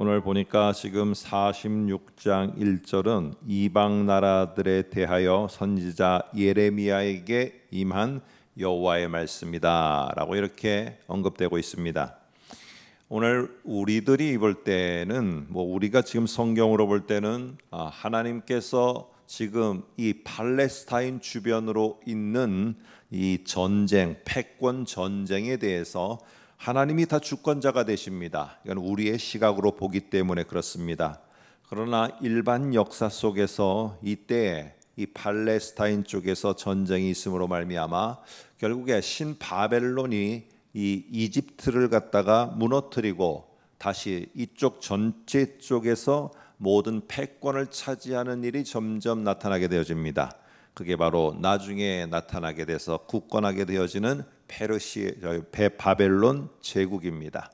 오늘 보니까 지금 46장 1절은 이방 나라들에 대하여 선지자 예레미야에게 임한 여호와의 말씀이다라고 이렇게 언급되고 있습니다. 오늘 우리들이 볼 때는 뭐 우리가 지금 성경으로 볼 때는 아, 하나님께서 지금 이 팔레스타인 주변으로 있는 이 전쟁, 패권 전쟁에 대해서 하나님이 다 주권자가 되십니다. 이건 우리의 시각으로 보기 때문에 그렇습니다. 그러나 일반 역사 속에서 이때 이 팔레스타인 쪽에서 전쟁이 있음으로 말미암아 결국에 신 바벨론이 이 이집트를 갖다가 무너뜨리고 다시 이쪽 전체 쪽에서 모든 패권을 차지하는 일이 점점 나타나게 되어집니다. 그게 바로 나중에 나타나게 돼서 굳건하게 되어지는 페르시 바벨론 제국입니다.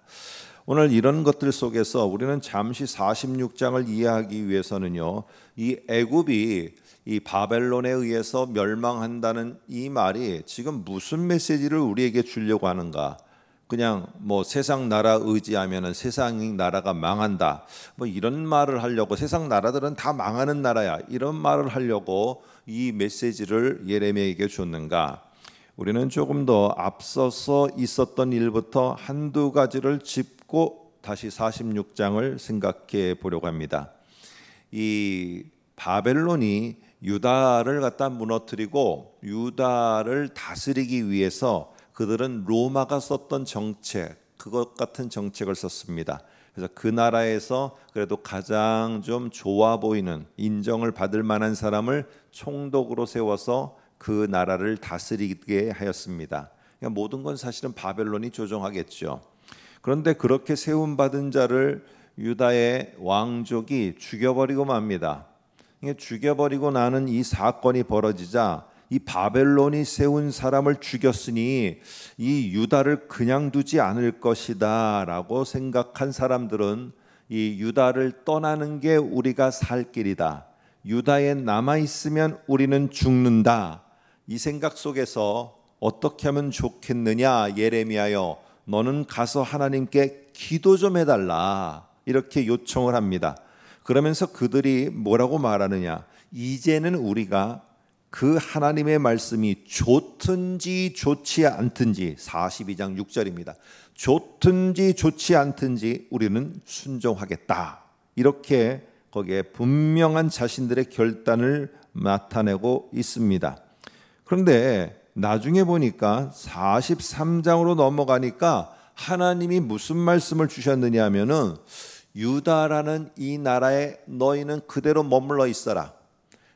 오늘 이런 것들 속에서 우리는 잠시 46장을 이해하기 위해서는요. 이 애굽이 이 바벨론에 의해서 멸망한다는 이 말이 지금 무슨 메시지를 우리에게 주려고 하는가? 그냥 뭐 세상 나라 의지하면은 세상 나라가 망한다. 뭐 이런 말을 하려고 세상 나라들은 다 망하는 나라야. 이런 말을 하려고 이 메시지를 예레미야에게 줬는가? 우리는 조금 더 앞서서 있었던 일부터 한두 가지를 짚고 다시 46장을 생각해 보려고 합니다. 이 바벨론이 유다를 갖다 무너뜨리고 유다를 다스리기 위해서 그들은 로마가 썼던 정책, 그것 같은 정책을 썼습니다. 그래서 그 나라에서 그래도 가장 좀 좋아 보이는 인정을 받을 만한 사람을 총독으로 세워서 그 나라를 다스리게 하였습니다. 그러니까 모든 건 사실은 바벨론이 조정하겠죠. 그런데 그렇게 세움 받은 자를 유다의 왕족이 죽여버리고 맙니다. 죽여버리고 나는 이 사건이 벌어지자 이 바벨론이 세운 사람을 죽였으니 이 유다를 그냥 두지 않을 것이다라고 생각한 사람들은 이 유다를 떠나는 게 우리가 살 길이다. 유다에 남아 있으면 우리는 죽는다. 이 생각 속에서 어떻게 하면 좋겠느냐 예레미야여 너는 가서 하나님께 기도 좀 해달라 이렇게 요청을 합니다. 그러면서 그들이 뭐라고 말하느냐 이제는 우리가 그 하나님의 말씀이 좋든지 좋지 않든지 42장 6절입니다. 좋든지 좋지 않든지 우리는 순종하겠다. 이렇게 거기에 분명한 자신들의 결단을 나타내고 있습니다. 그런데 나중에 보니까 43장으로 넘어가니까 하나님이 무슨 말씀을 주셨느냐 하면은 유다라는 이 나라에 너희는 그대로 머물러 있어라.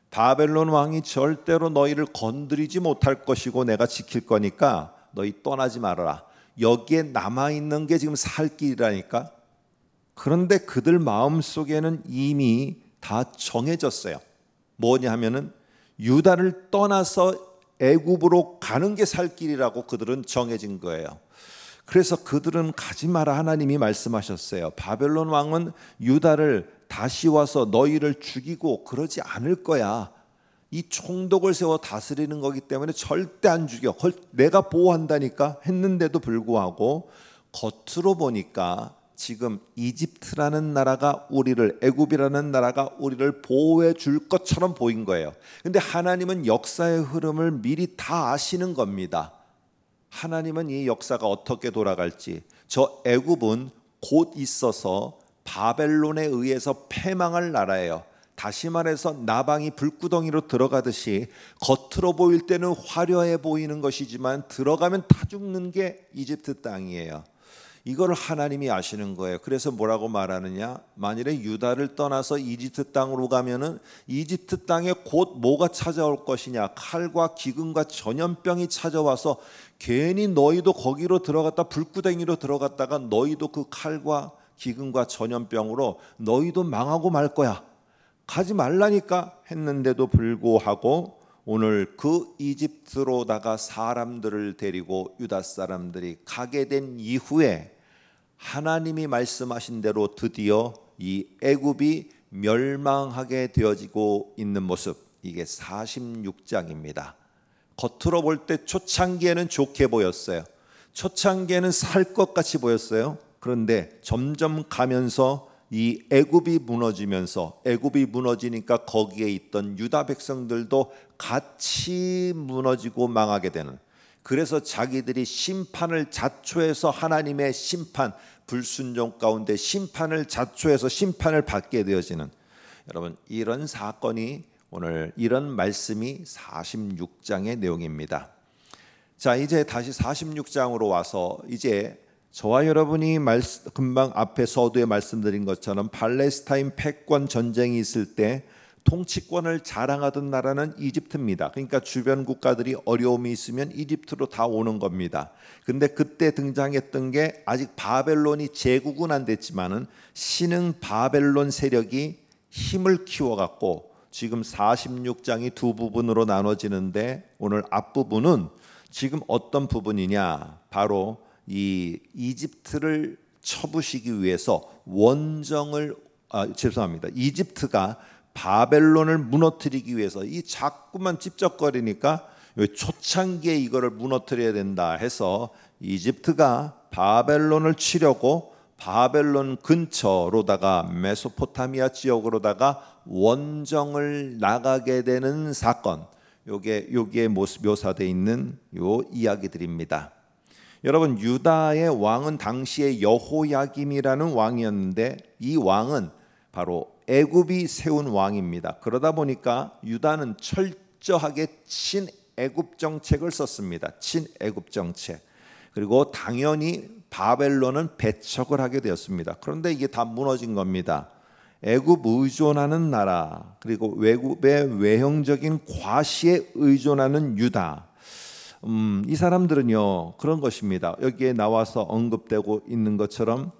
바벨론 왕이 절대로 너희를 건드리지 못할 것이고 내가 지킬 거니까 너희 떠나지 말아라. 여기에 남아 있는 게 지금 살 길이라니까. 그런데 그들 마음 속에는 이미 다 정해졌어요. 뭐냐 하면은 유다를 떠나서 애굽으로 가는 게 살 길이라고 그들은 정해진 거예요. 그래서 그들은 가지 마라 하나님이 말씀하셨어요. 바벨론 왕은 유다를 다시 와서 너희를 죽이고 그러지 않을 거야. 이 총독을 세워 다스리는 거기 때문에 절대 안 죽여. 내가 보호한다니까 했는데도 불구하고 겉으로 보니까 지금 이집트라는 나라가 우리를 애굽이라는 나라가 우리를 보호해 줄 것처럼 보인 거예요. 근데 하나님은 역사의 흐름을 미리 다 아시는 겁니다. 하나님은 이 역사가 어떻게 돌아갈지 저 애굽은 곧 있어서 바벨론에 의해서 패망할 나라예요. 다시 말해서 나방이 불구덩이로 들어가듯이 겉으로 보일 때는 화려해 보이는 것이지만 들어가면 다 죽는 게 이집트 땅이에요. 이걸 하나님이 아시는 거예요. 그래서 뭐라고 말하느냐? 만일에 유다를 떠나서 이집트 땅으로 가면은 이집트 땅에 곧 뭐가 찾아올 것이냐? 칼과 기근과 전염병이 찾아와서 괜히 너희도 거기로 들어갔다 불구덩이로 들어갔다가 너희도 그 칼과 기근과 전염병으로 너희도 망하고 말 거야. 가지 말라니까 했는데도 불구하고 오늘 그 이집트로다가 사람들을 데리고 유다 사람들이 가게 된 이후에 하나님이 말씀하신 대로 드디어 이 애굽이 멸망하게 되어지고 있는 모습 이게 46장입니다. 겉으로 볼 때 초창기에는 좋게 보였어요. 초창기에는 살 것 같이 보였어요. 그런데 점점 가면서 이 애굽이 무너지면서 애굽이 무너지니까 거기에 있던 유다 백성들도 같이 무너지고 망하게 되는 그래서 자기들이 심판을 자초해서 하나님의 심판 불순종 가운데 심판을 자초해서 심판을 받게 되어지는 여러분 이런 사건이 오늘 이런 말씀이 46장의 내용입니다. 자, 이제 다시 46장으로 와서 이제 저와 여러분이 말씀, 금방 앞에 서두에 말씀드린 것처럼 팔레스타인 패권 전쟁이 있을 때 통치권을 자랑하던 나라는 이집트입니다. 그러니까 주변 국가들이 어려움이 있으면 이집트로 다 오는 겁니다. 근데 그때 등장했던 게 아직 바벨론이 제국은 안 됐지만은 신흥 바벨론 세력이 힘을 키워 갖고 지금 46장이 두 부분으로 나눠지는데 오늘 앞부분은 지금 어떤 부분이냐? 바로 이 이집트를 쳐부시기 위해서 원정을 아, 죄송합니다. 이집트가 바벨론을 무너뜨리기 위해서 이 자꾸만 찝쩍거리니까 초창기에 이거를 무너뜨려야 된다 해서 이집트가 바벨론을 치려고 바벨론 근처로다가 메소포타미아 지역으로다가 원정을 나가게 되는 사건. 요게 여기에 묘사되어 있는 요 이야기들입니다. 여러분 유다의 왕은 당시에 여호야김이라는 왕이었는데 이 왕은 바로 애굽이 세운 왕입니다. 그러다 보니까 유다는 철저하게 친애굽 정책을 썼습니다. 친애굽 정책. 그리고 당연히 바벨론은 배척을 하게 되었습니다. 그런데 이게 다 무너진 겁니다. 애굽 의존하는 나라 그리고 외국의 외형적인 과시에 의존하는 유다 음, 이 사람들은요 그런 것입니다. 여기에 나와서 언급되고 있는 것처럼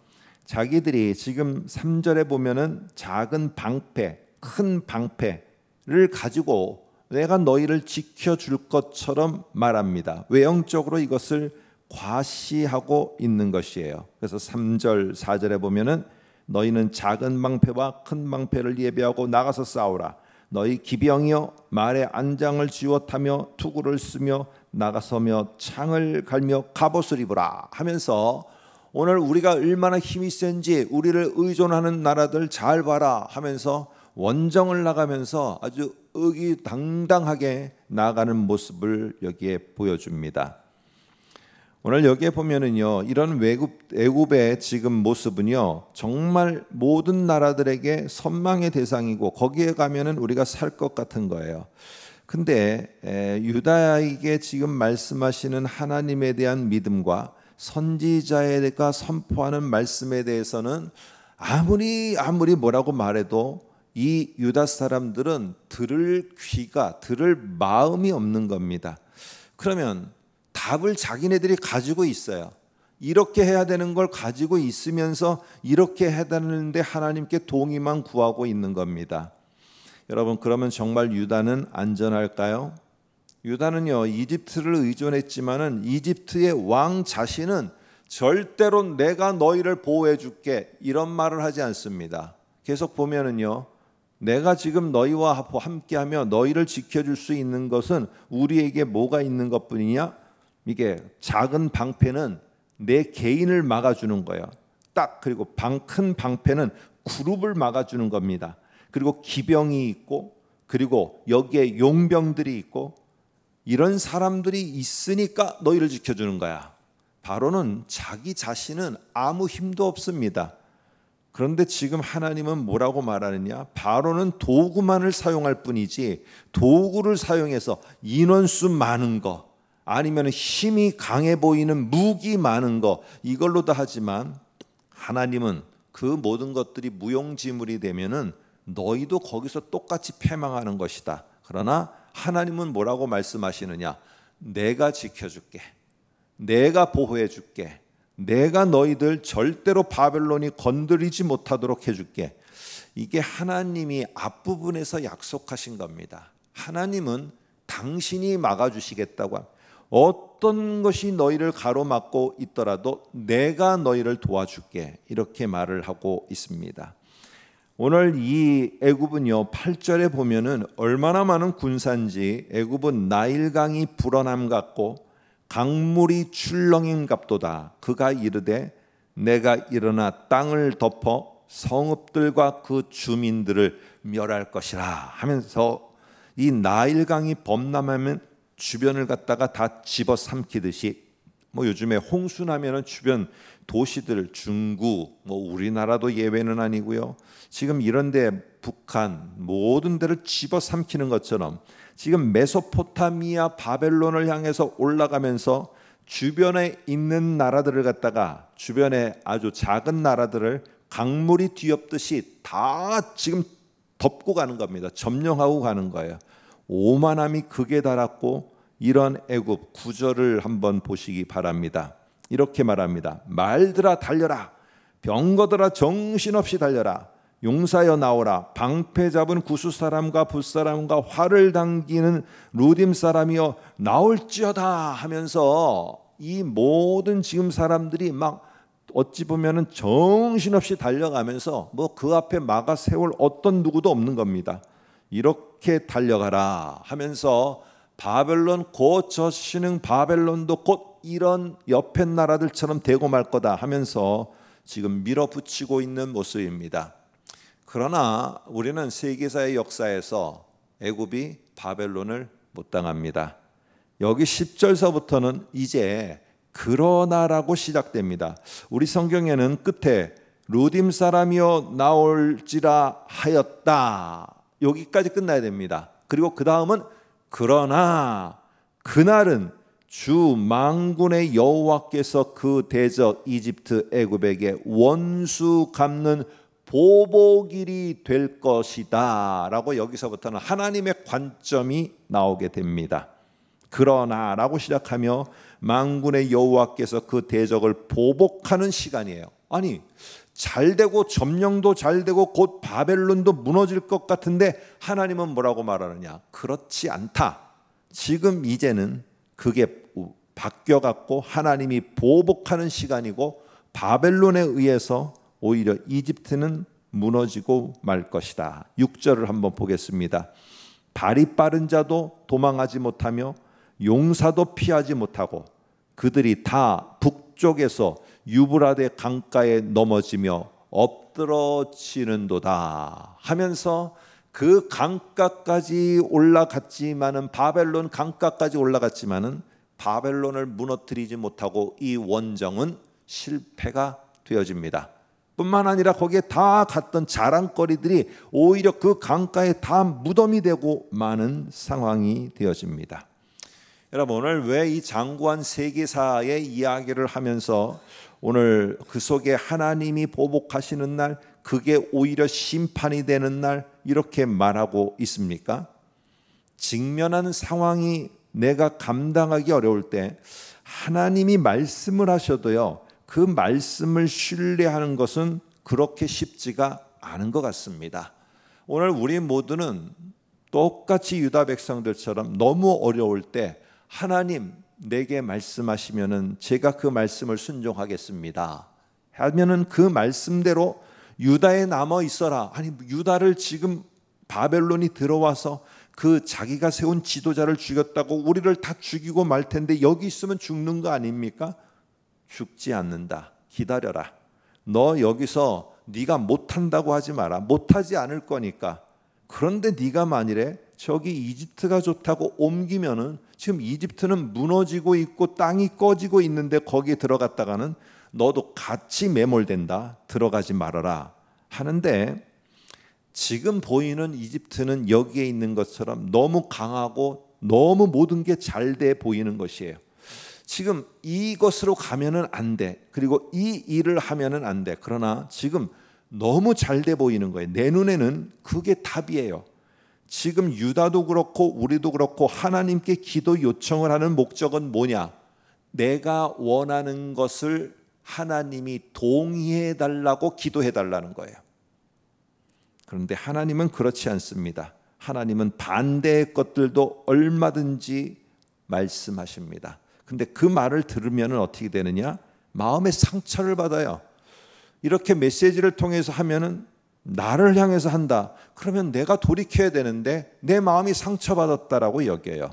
자기들이 지금 3절에 보면은 작은 방패, 큰 방패를 가지고 내가 너희를 지켜줄 것처럼 말합니다. 외형적으로 이것을 과시하고 있는 것이에요. 그래서 3절, 4절에 보면은 너희는 작은 방패와 큰 방패를 예배하고 나가서 싸우라. 너희 기병이여 말에 안장을 쥐어 타며 투구를 쓰며 나가서며 창을 갈며 갑옷을 입으라 하면서 오늘 우리가 얼마나 힘이 센지 우리를 의존하는 나라들 잘 봐라 하면서 원정을 나가면서 아주 의기당당하게 나가는 모습을 여기에 보여줍니다. 오늘 여기에 보면은요 이런 외국 애굽의 지금 모습은요 정말 모든 나라들에게 선망의 대상이고 거기에 가면은 우리가 살 것 같은 거예요. 근데 에, 유다에게 지금 말씀하시는 하나님에 대한 믿음과 선지자가 선포하는 말씀에 대해서는 아무리 아무리 뭐라고 말해도 이 유다 사람들은 들을 귀가 들을 마음이 없는 겁니다. 그러면 답을 자기네들이 가지고 있어요. 이렇게 해야 되는 걸 가지고 있으면서 이렇게 해야 되는데 하나님께 동의만 구하고 있는 겁니다. 여러분 그러면 정말 유다는 안전할까요? 유다는요 이집트를 의존했지만은 이집트의 왕 자신은 절대로 내가 너희를 보호해 줄게 이런 말을 하지 않습니다. 계속 보면은요 내가 지금 너희와 함께하며 너희를 지켜줄 수 있는 것은 우리에게 뭐가 있는 것뿐이냐? 이게 작은 방패는 내 개인을 막아주는 거예요. 딱 그리고 방, 큰 방패는 그룹을 막아주는 겁니다. 그리고 기병이 있고 그리고 여기에 용병들이 있고 이런 사람들이 있으니까 너희를 지켜주는 거야. 바로는 자기 자신은 아무 힘도 없습니다. 그런데 지금 하나님은 뭐라고 말하느냐? 바로는 도구만을 사용할 뿐이지 도구를 사용해서 인원수 많은 거, 아니면 힘이 강해 보이는 무기 많은 거 이걸로도 하지만 하나님은 그 모든 것들이 무용지물이 되면은 너희도 거기서 똑같이 패망하는 것이다. 그러나 하나님은 뭐라고 말씀하시느냐? 내가 지켜줄게. 내가 보호해줄게. 내가 너희들 절대로 바벨론이 건드리지 못하도록 해줄게. 이게 하나님이 앞부분에서 약속하신 겁니다. 하나님은 당신이 막아주시겠다고 합니다. 어떤 것이 너희를 가로막고 있더라도 내가 너희를 도와줄게 이렇게 말을 하고 있습니다. 오늘 이 애굽은요 8절에 보면은 얼마나 많은 군산지 애굽은 나일강이 불어남 같고 강물이 출렁임 같도다. 그가 이르되 내가 일어나 땅을 덮어 성읍들과 그 주민들을 멸할 것이라 하면서 이 나일강이 범람하면 주변을 갖다가 다 집어 삼키듯이 뭐 요즘에 홍수 나면은 주변 도시들 중구 뭐 우리나라도 예외는 아니고요. 지금 이런데 북한 모든 데를 집어 삼키는 것처럼 지금 메소포타미아 바벨론을 향해서 올라가면서 주변에 있는 나라들을 갖다가 주변에 아주 작은 나라들을 강물이 뒤엎듯이 다 지금 덮고 가는 겁니다. 점령하고 가는 거예요. 오만함이 극에 달았고 이런 애굽 구절을 한번 보시기 바랍니다. 이렇게 말합니다. 말들아 달려라. 병거들아 정신없이 달려라. 용사여 나오라. 방패 잡은 구수 사람과 붓 사람과 활을 당기는 루딤 사람이여 나올지어다 하면서 이 모든 지금 사람들이 막 어찌 보면은 정신없이 달려가면서 뭐 그 앞에 막아 세울 어떤 누구도 없는 겁니다. 이렇게 달려가라 하면서 바벨론 곧 저 신흥 바벨론도 곧 이런 옆에 나라들처럼 되고 말 거다 하면서 지금 밀어붙이고 있는 모습입니다. 그러나 우리는 세계사의 역사에서 애굽이 바벨론을 못 당합니다. 여기 10절서부터는 이제 그러나라고 시작됩니다. 우리 성경에는 끝에 루딤 사람이여 나올지라 하였다. 여기까지 끝나야 됩니다. 그리고 그 다음은 그러나 그날은 주 망군의 여호와께서 그 대적 이집트 애굽에게 원수 갚는 보복일이 될 것이다라고 여기서부터는 하나님의 관점이 나오게 됩니다. 그러나라고 시작하며 망군의 여호와께서 그 대적을 보복하는 시간이에요. 아니 잘 되고 점령도 잘 되고 곧 바벨론도 무너질 것 같은데 하나님은 뭐라고 말하느냐? 그렇지 않다. 지금 이제는 그게 바뀌어 갖고 하나님이 보복하는 시간이고 바벨론에 의해서 오히려 이집트는 무너지고 말 것이다. 6절을 한번 보겠습니다. 발이 빠른 자도 도망하지 못하며 용사도 피하지 못하고 그들이 다 북쪽에서 유브라데 강가에 넘어지며 엎드러지는도다 하면서 그 강가까지 올라갔지만은 바벨론 강가까지 올라갔지만은 바벨론을 무너뜨리지 못하고 이 원정은 실패가 되어집니다. 뿐만 아니라 거기에 다 갔던 자랑거리들이 오히려 그 강가에 다 무덤이 되고 많은 상황이 되어집니다. 여러분 오늘 왜 이 장구한 세계사의 이야기를 하면서 오늘 그 속에 하나님이 보복하시는 날 그게 오히려 심판이 되는 날 이렇게 말하고 있습니까? 직면한 상황이 내가 감당하기 어려울 때 하나님이 말씀을 하셔도요. 그 말씀을 신뢰하는 것은 그렇게 쉽지가 않은 것 같습니다. 오늘 우리 모두는 똑같이 유다 백성들처럼 너무 어려울 때 하나님 내게 말씀하시면은 제가 그 말씀을 순종하겠습니다. 하면은 그 말씀대로 유다에 남아 있어라. 아니 유다를 지금 바벨론이 들어와서 그 자기가 세운 지도자를 죽였다고 우리를 다 죽이고 말 텐데 여기 있으면 죽는 거 아닙니까? 죽지 않는다. 기다려라. 너 여기서 네가 못한다고 하지 마라. 못하지 않을 거니까. 그런데 네가 만일에 저기 이집트가 좋다고 옮기면은 지금 이집트는 무너지고 있고 땅이 꺼지고 있는데 거기에 들어갔다가는 너도 같이 매몰된다. 들어가지 말아라. 하는데 지금 보이는 이집트는 여기에 있는 것처럼 너무 강하고 너무 모든 게 잘 돼 보이는 것이에요. 지금 이것으로 가면은 안 돼. 그리고 이 일을 하면은 안 돼. 그러나 지금 너무 잘 돼 보이는 거예요. 내 눈에는 그게 답이에요. 지금 유다도 그렇고 우리도 그렇고 하나님께 기도 요청을 하는 목적은 뭐냐? 내가 원하는 것을 하나님이 동의해 달라고 기도해 달라는 거예요. 그런데 하나님은 그렇지 않습니다. 하나님은 반대의 것들도 얼마든지 말씀하십니다. 근데 그 말을 들으면 어떻게 되느냐? 마음의 상처를 받아요. 이렇게 메시지를 통해서 하면은 나를 향해서 한다. 그러면 내가 돌이켜야 되는데 내 마음이 상처받았다라고 여겨요.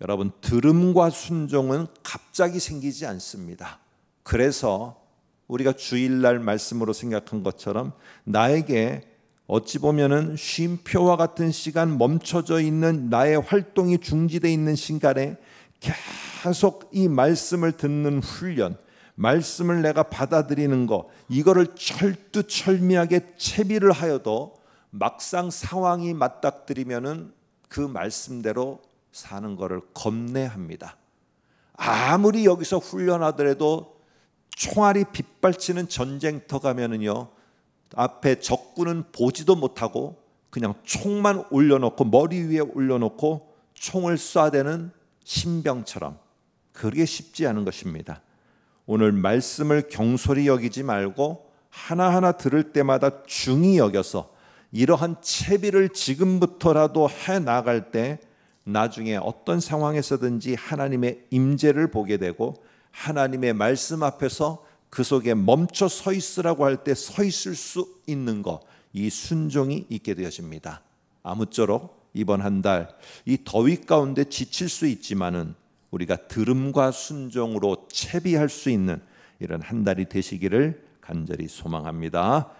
여러분, 들음과 순종은 갑자기 생기지 않습니다. 그래서 우리가 주일날 말씀으로 생각한 것처럼 나에게 어찌 보면은 쉼표와 같은 시간 멈춰져 있는 나의 활동이 중지돼 있는 시간에 계속 이 말씀을 듣는 훈련, 말씀을 내가 받아들이는 거, 이거를 철두철미하게 채비를 하여도 막상 상황이 맞닥뜨리면은 그 말씀대로 사는 것을 겁내합니다. 아무리 여기서 훈련하더라도 총알이 빗발치는 전쟁터 가면은요 앞에 적군은 보지도 못하고 그냥 총만 올려놓고 머리 위에 올려놓고 총을 쏴대는 신병처럼 그게 쉽지 않은 것입니다. 오늘 말씀을 경솔히 여기지 말고 하나하나 들을 때마다 중히 여겨서 이러한 채비를 지금부터라도 해 나갈 때 나중에 어떤 상황에서든지 하나님의 임재를 보게 되고 하나님의 말씀 앞에서 그 속에 멈춰 서 있으라고 할 때 서 있을 수 있는 것, 이 순종이 있게 되어집니다. 아무쪼록 이번 한 달 이 더위 가운데 지칠 수 있지만은 우리가 들음과 순종으로 채비할 수 있는 이런 한 달이 되시기를 간절히 소망합니다.